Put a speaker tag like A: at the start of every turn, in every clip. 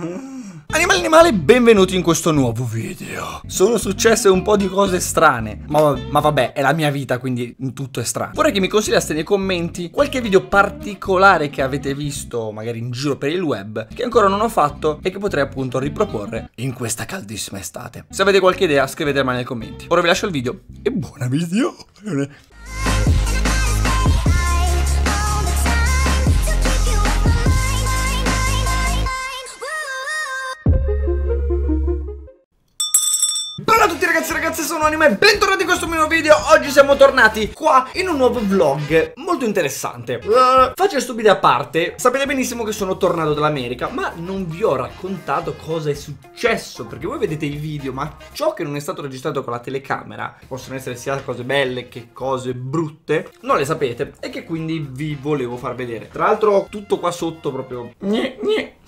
A: Animali animali, benvenuti in questo nuovo video. Sono successe un po' di cose strane ma, ma, vabbè, è la mia vita, quindi tutto è strano. Vorrei che mi consigliaste nei commenti qualche video particolare che avete visto Magari in giro per il web Che ancora non ho fatto e che potrei appunto riproporre in questa caldissima estate. Se avete qualche idea scrivetemela nei commenti. Ora vi lascio il video e buona video sono Anima e bentornati in questo mio video. Oggi siamo tornati qua in un nuovo vlog molto interessante. Uh, Faccio stupide a parte, sapete benissimo che sono tornato dall'America Ma non vi ho raccontato cosa è successo Perché voi vedete i video, ma ciò che non è stato registrato con la telecamera Possono essere sia cose belle che cose brutte Non le sapete. E che quindi vi volevo far vedere. Tra l'altro tutto qua sotto proprio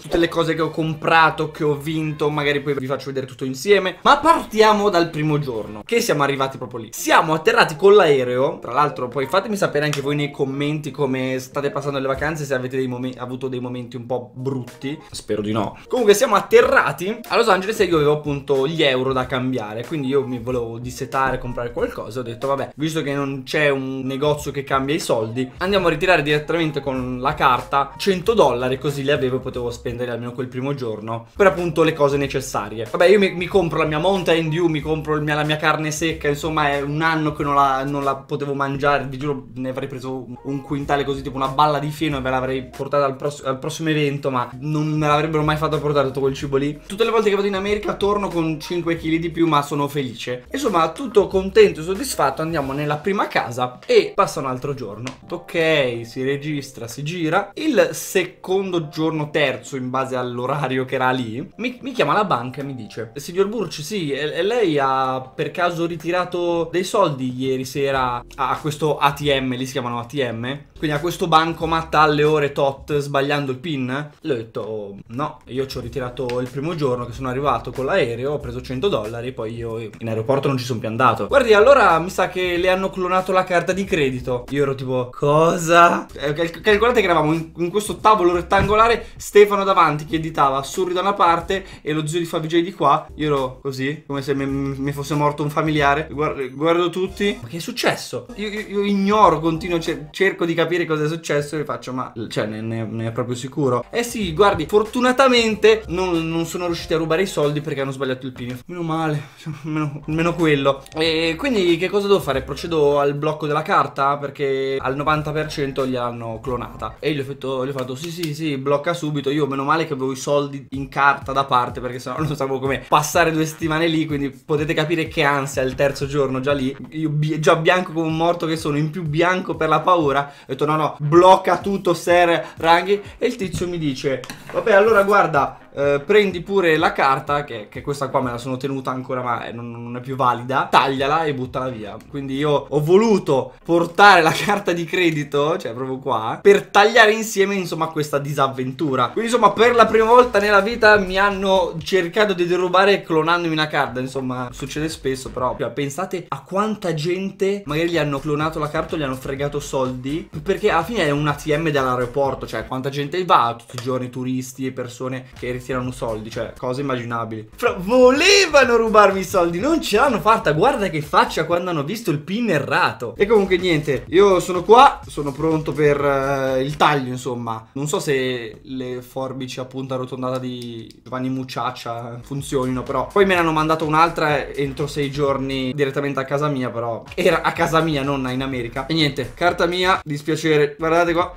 A: Tutte le cose che ho comprato, che ho vinto Magari poi vi faccio vedere tutto insieme. Ma partiamo dal primo giorno Che siamo arrivati proprio lì. Siamo atterrati con l'aereo. Tra l'altro poi fatemi sapere anche voi nei commenti Come state passando le vacanze Se avete dei avuto dei momenti un po' brutti. Spero di no. Comunque siamo atterrati a Los Angeles E io avevo appunto gli euro da cambiare. Quindi io mi volevo dissetare, comprare qualcosa. Ho detto vabbè Visto che non c'è un negozio che cambia i soldi Andiamo a ritirare direttamente con la carta 100 dollari Così li avevo e potevo spendere almeno quel primo giorno Per appunto le cose necessarie Vabbè io mi, mi compro la mia Mountain Dew Mi compro mia, la mia carne secca, insomma è un anno che non la, non la, potevo mangiare, vi giuro ne avrei preso un quintale così tipo una balla di fieno e ve l'avrei portata al, pross al, prossimo evento, ma non me l'avrebbero mai fatto portare tutto quel cibo lì. Tutte le volte che vado in America torno con 5 kg di più, ma sono felice. Insomma, tutto contento e soddisfatto, andiamo nella prima casa e passa un altro giorno. Ok, si registra, si gira. Il secondo giorno, terzo, in base all'orario che era lì, mi, mi chiama la banca e mi dice, signor Burci, sì, e, e lei ha per caso ritirato dei soldi ieri sera a questo ATM, li si chiamano ATM? Quindi a questo bancomat alle ore tot sbagliando il pin? Le ho detto no, io ci ho ritirato il primo giorno che sono arrivato con l'aereo, ho preso 100 dollari, poi io in aeroporto non ci sono più andato. Guardi, allora mi sa che le hanno clonato la carta di credito. Io ero tipo, cosa? Eh, calcolate che eravamo in, in questo tavolo rettangolare, Stefano davanti che editava Assurri da una parte e lo zio di Favij di qua. Io ero così, come se mi, mi fosse morto un familiare. Guardo, guardo tutti. Ma che è successo? Io, io, io ignoro, continuo, cerco di capire capire cosa è successo e faccio ma cioè ne, ne, ne, è proprio sicuro? Eh sì guardi fortunatamente non, non, sono riusciti a rubare i soldi perché hanno sbagliato il pin. Meno male meno, meno quello. E quindi che cosa devo fare? Procedo al blocco della carta? Perché al 90% gli hanno clonata. E gli ho fatto, gli ho fatto sì sì sì blocca subito. Io meno male che avevo i soldi in carta da parte perché sennò non sapevo come passare due settimane lì quindi potete capire che ansia il terzo giorno già lì. Io già bianco come un morto che sono in più bianco per la paura. Ho detto no no, blocca tutto Ser Ranghi. E il tizio mi dice, vabbè allora guarda, eh, prendi pure la carta, che, che, questa qua me la sono tenuta ancora ma non, non, è più valida, tagliala e buttala via. Quindi io ho voluto portare la carta di credito, cioè proprio qua, per tagliare insieme insomma questa disavventura. Quindi insomma per la prima volta nella vita mi hanno cercato di derubare clonandomi una carta, insomma succede spesso però pensate a quanta gente magari gli hanno clonato la carta gli hanno fregato soldi, perché alla fine è un ATM dell'aeroporto, cioè quanta gente va tutti i giorni, turisti e persone che ritirano soldi, cioè cose immaginabili. Fra volevano rubarmi i soldi, non ce l'hanno fatta, guarda che faccia quando hanno visto il pin errato. E comunque niente, io sono qua, sono pronto per uh, il taglio, insomma. Non so se le forbici a punta arrotondata di Giovanni Mucciaccia funzionino, però poi me ne hanno mandato un'altra entro sei giorni direttamente a casa mia, però era a casa mia, non in America. E niente, carta mia, dispiacere, guardate qua.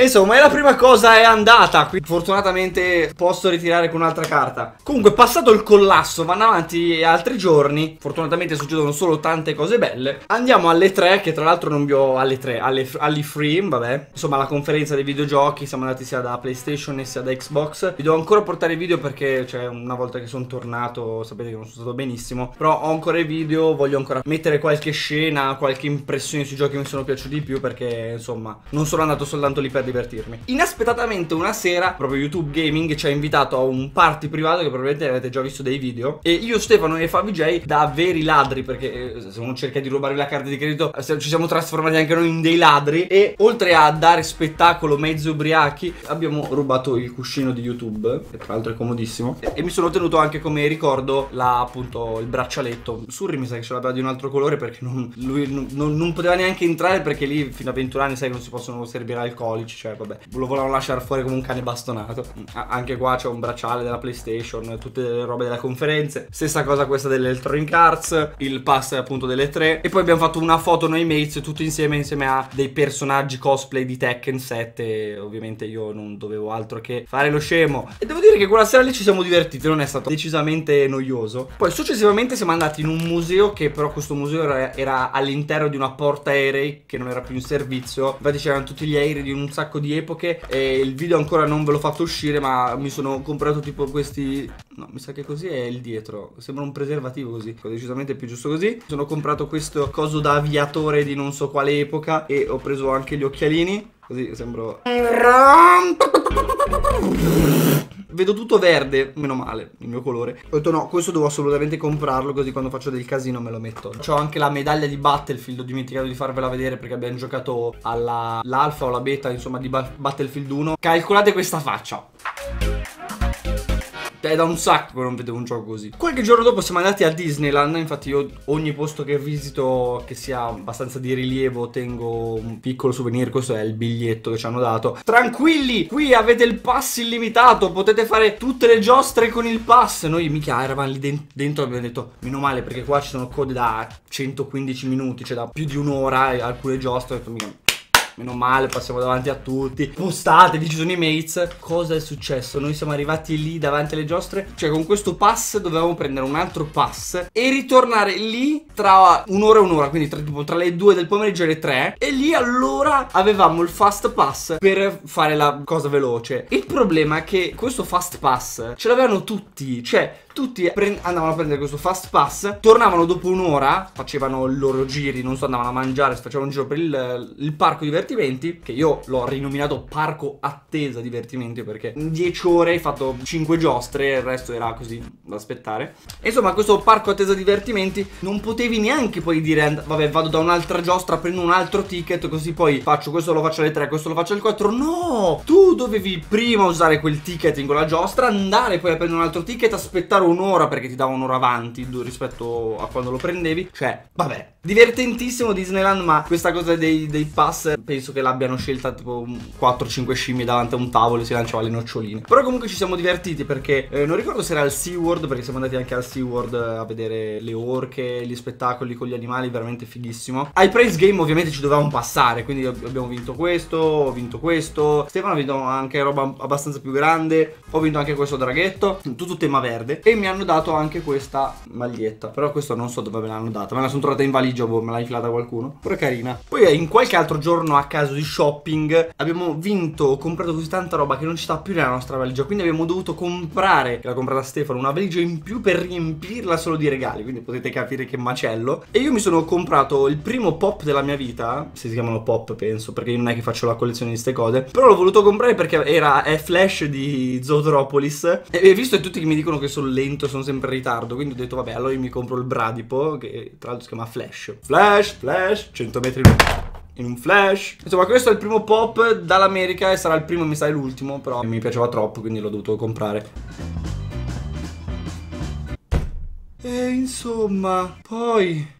A: Insomma, la prima cosa è andata. Qui fortunatamente posso ritirare con un'altra carta. Comunque, passato il collasso, vanno avanti altri giorni. Fortunatamente succedono solo tante cose belle. Andiamo alle 3, che tra l'altro non vi ho alle 3, alle, alle free, vabbè. Insomma, la conferenza dei videogiochi. Siamo andati sia da PlayStation sia da Xbox. Vi devo ancora portare i video perché, cioè, una volta che sono tornato, sapete che non sono stato benissimo. Però ho ancora i video, voglio ancora mettere qualche scena, qualche impressione sui giochi che mi sono piaciuti di più. Perché, insomma, non sono andato soltanto lì per divertirmi. Inaspettatamente una sera, proprio YouTube Gaming ci ha invitato a un party privato che probabilmente avete già visto dei video. E io, Stefano e FaviJ, da veri ladri, perché eh, se uno cerca di rubarvi la carta di credito, ci siamo trasformati anche noi in dei ladri. E oltre a dare spettacolo mezzo ubriachi, abbiamo rubato il cuscino di YouTube, che tra l'altro è comodissimo. E, e mi sono tenuto anche come ricordo la, appunto il braccialetto. Surri mi sa che ce l'aveva di un altro colore perché non, lui non, non, poteva neanche entrare perché lì fino a 21 anni sai che non si possono servire alcolici, cioè vabbè, lo volevano lasciare fuori come un cane bastonato. A anche qua c'è un bracciale della PlayStation, tutte le robe delle conferenze. Stessa cosa questa dell'Electronic Arts, il pass appunto delle tre. E poi abbiamo fatto una foto noi mates tutti insieme insieme a dei personaggi cosplay di Tekken 7. Ovviamente io non dovevo altro che fare lo scemo. E devo dire che quella sera lì ci siamo divertiti, non è stato decisamente noioso. Poi successivamente siamo andati in un museo che però questo museo era, era all'interno di una porta aerei che non era più in servizio. Infatti c'erano tutti gli aerei di un sacco di epoche e il video ancora non ve l'ho fatto uscire ma mi sono comprato tipo questi... No, mi sa che così è il dietro. Sembra un preservativo così. Decisamente più giusto così. Mi sono comprato questo coso da aviatore di non so quale epoca e ho preso anche gli occhialini. Così sembro... Vedo tutto verde, meno male, il mio colore. Ho detto no, questo devo assolutamente comprarlo così quando faccio del casino me lo metto. Ho anche la medaglia di Battlefield, ho dimenticato di farvela vedere perché abbiamo giocato all'alfa o la beta, insomma, di Battlefield 1. Calcolate questa faccia. È da un sacco che non vedevo un gioco così. Qualche giorno dopo siamo andati a Disneyland. Infatti, io ogni posto che visito che sia abbastanza di rilievo tengo un piccolo souvenir. Questo è il biglietto che ci hanno dato. Tranquilli, qui avete il pass illimitato. Potete fare tutte le giostre con il pass. Noi, mica, eravamo lì dentro e abbiamo detto: Meno male, perché qua ci sono code da 115 minuti, cioè da più di un'ora. Alcune giostre. Ho detto, mica Meno male, passiamo davanti a tutti. Postate, lì ci sono i mates. Cosa è successo? Noi siamo arrivati lì davanti alle giostre. Cioè, con questo pass dovevamo prendere un altro pass e ritornare lì tra un'ora e un'ora. Quindi tra, tipo, tra le due del pomeriggio e le tre. E lì allora avevamo il fast pass per fare la cosa veloce. Il problema è che questo fast pass ce l'avevano tutti. Cioè, tutti andavano a prendere questo fast pass, tornavano dopo un'ora, facevano i loro giri, non so, andavano a mangiare, facevano un giro per il, il parco divertimenti, che io l'ho rinominato parco attesa divertimenti perché in 10 ore hai fatto 5 giostre, il resto era così da aspettare. Insomma, questo parco attesa divertimenti non potevi neanche poi dire, vabbè, vado da un'altra giostra, prendo un altro ticket, così poi faccio questo lo faccio alle 3, questo lo faccio alle 4. No! Tu dovevi prima usare quel ticket in quella giostra, andare poi a prendere un altro ticket, aspettare aspettare un'ora perché ti dava un'ora avanti rispetto a quando lo prendevi. Cioè, vabbè, divertentissimo Disneyland, ma questa cosa dei, dei pass penso che l'abbiano scelta tipo 4-5 scimmie davanti a un tavolo e si lanciava le noccioline. Però comunque ci siamo divertiti perché eh, non ricordo se era al SeaWorld, perché siamo andati anche al SeaWorld a vedere le orche, gli spettacoli con gli animali, veramente fighissimo. Ai Praise Game ovviamente ci dovevamo passare, quindi abbiamo vinto questo, ho vinto questo. Stefano ha vinto anche roba abbastanza più grande, ho vinto anche questo draghetto, tutto tema verde. Mi hanno dato anche questa maglietta. Però questo non so dove me l'hanno data. Me la sono trovata in valigia, boh, me l'ha infilata qualcuno. Però è carina. Poi in qualche altro giorno a caso di shopping abbiamo vinto, ho comprato così tanta roba che non ci sta più nella nostra valigia. Quindi abbiamo dovuto comprare, che l'ha comprata Stefano, una valigia in più per riempirla solo di regali. Quindi potete capire che macello. E io mi sono comprato il primo pop della mia vita. Si chiamano pop, penso, perché io non è che faccio la collezione di queste cose. Però l'ho voluto comprare perché era è Flash di Zootropolis. E visto che tutti mi dicono che sono lento, sono sempre in ritardo. Quindi ho detto, vabbè, allora io mi compro il Bradipo, che tra l'altro si chiama Flash. Flash, Flash, 100 metri in un flash Insomma questo è il primo pop dall'America E sarà il primo mi sa l'ultimo Però mi piaceva troppo quindi l'ho dovuto comprare E insomma Poi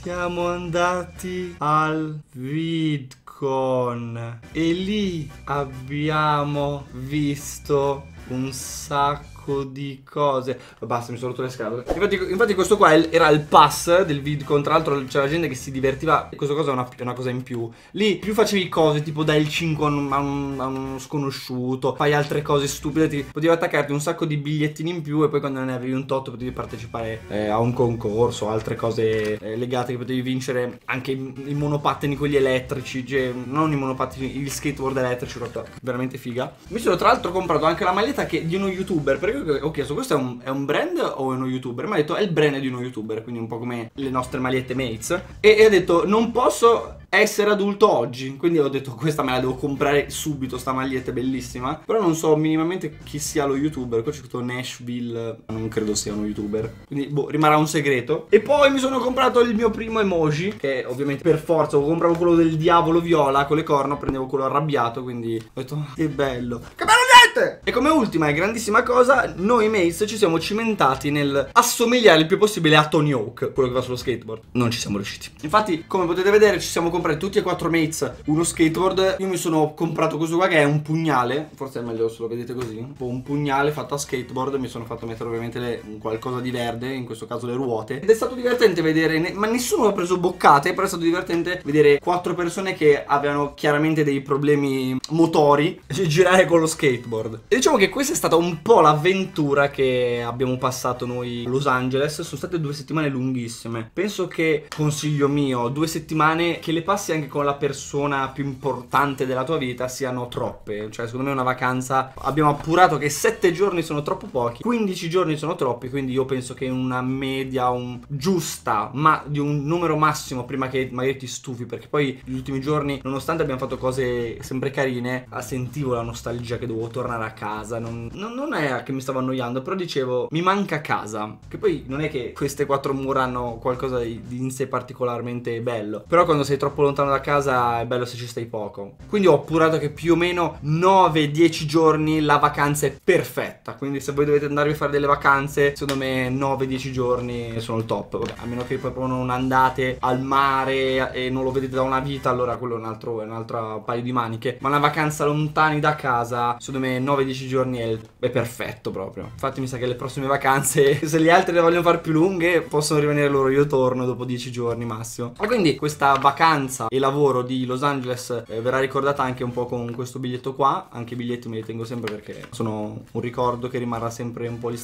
A: Siamo andati al VidCon E lì abbiamo visto un sacco sacco di cose. Basta, mi sono rotto le scatole. Infatti, infatti questo qua era il pass del VidCon. Tra l'altro c'era gente che si divertiva. Questa cosa è una, è una, cosa in più. Lì più facevi cose tipo dai il 5 a, un, a, un, a uno sconosciuto. Fai altre cose stupide. Ti, potevi attaccarti un sacco di bigliettini in più. E poi quando ne avevi un tot potevi partecipare eh, a un concorso. Altre cose eh, legate che potevi vincere. Anche i monopattini quelli elettrici. Cioè, non i monopattini, gli skateboard elettrici. Veramente figa. Mi sono tra l'altro comprato anche la maglietta che, di uno youtuber. Perché ho chiesto, questo è un, è un brand o è uno youtuber? Mi ha detto, è il brand di uno youtuber, quindi un po' come le nostre magliette mates. E, e ha detto, non posso essere adulto oggi. Quindi ho detto questa me la devo comprare subito, sta maglietta è bellissima. Però non so minimamente chi sia lo youtuber. Qua c'è scritto Nashville, non credo sia uno youtuber. Quindi boh, rimarrà un segreto. E poi mi sono comprato il mio primo emoji, che ovviamente per forza, compravo quello del diavolo viola con le corna, prendevo quello arrabbiato, quindi ho detto oh, che bello. Che bello niente! E come ultima e grandissima cosa, noi Mace ci siamo cimentati nel assomigliare il più possibile a Tony Hawk, quello che va sullo skateboard. Non ci siamo riusciti. Infatti, come potete vedere, ci siamo comprati tutti e quattro mates uno skateboard. Io mi sono comprato questo qua che è un pugnale. Forse è meglio se lo vedete così. Un pugnale fatto a skateboard. Mi sono fatto mettere ovviamente le, qualcosa di verde, in questo caso le ruote. Ed è stato divertente vedere, ma nessuno ha preso boccate, però è stato divertente vedere quattro persone che avevano chiaramente dei problemi motori girare con lo skateboard. E diciamo che questa è stata un po' l'avventura che abbiamo passato noi a Los Angeles. Sono state due settimane lunghissime. Penso che, consiglio mio, due settimane che le passi anche con la persona più importante della tua vita siano troppe. Cioè, secondo me una vacanza abbiamo appurato che 7 giorni sono troppo pochi, 15 giorni sono troppi, quindi io penso che una media un giusta, ma di un numero massimo prima che magari ti stufi, perché poi gli ultimi giorni, nonostante abbiamo fatto cose sempre carine, sentivo la nostalgia che dovevo tornare a casa. Non, non, non è che mi stavo annoiando, però dicevo, mi manca casa. Che poi non è che queste quattro mura hanno qualcosa di, in sé particolarmente bello. Però quando sei troppo lontano da casa è bello se ci stai poco. Quindi ho appurato che più o meno 9-10 giorni la vacanza è perfetta. Quindi se voi dovete andarvi a fare delle vacanze, secondo me 9-10 giorni sono il top. Vabbè, a meno che proprio non andate al mare e non lo vedete da una vita, allora quello è un altro, è un altro paio di maniche. Ma una vacanza lontani da casa, secondo me 9-10 giorni è, è perfetto proprio. Infatti mi sa che le prossime vacanze, se le altre le vogliono fare più lunghe, possono rimanere loro. Io torno dopo 10 giorni massimo. E quindi questa vacanza e lavoro di Los Angeles eh, verrà ricordata anche un po' con questo biglietto qua. Anche i biglietti me li tengo sempre perché sono un ricordo che rimarrà sempre un po' lì.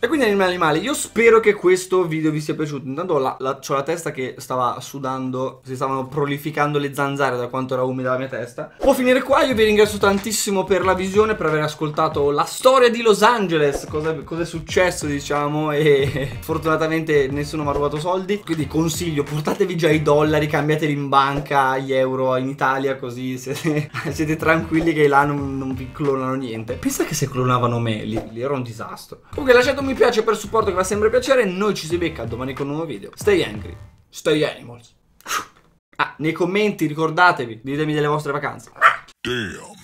A: E quindi animali animali, io spero che questo video vi sia piaciuto. Intanto la, la, ho la testa che stava sudando, si stavano prolificando le zanzare da quanto era umida la mia testa. Può finire qua, io vi ringrazio tantissimo per la visione, per aver ascoltato la storia di Los Angeles, cosa, è successo diciamo e fortunatamente nessuno mi ha rubato soldi. Quindi consiglio, portatevi già i dollari, cambiateli in banca gli euro in Italia così siete, siete tranquilli che là non, non, vi clonano niente. Pensa che se clonavano me, lì, lì era un disastro. Comunque lasciate un mi piace per supporto che fa sempre piacere. Noi ci si becca domani con un nuovo video. Stay angry, stay animals. Ah, nei commenti ricordatevi, ditemi delle vostre vacanze. Damn.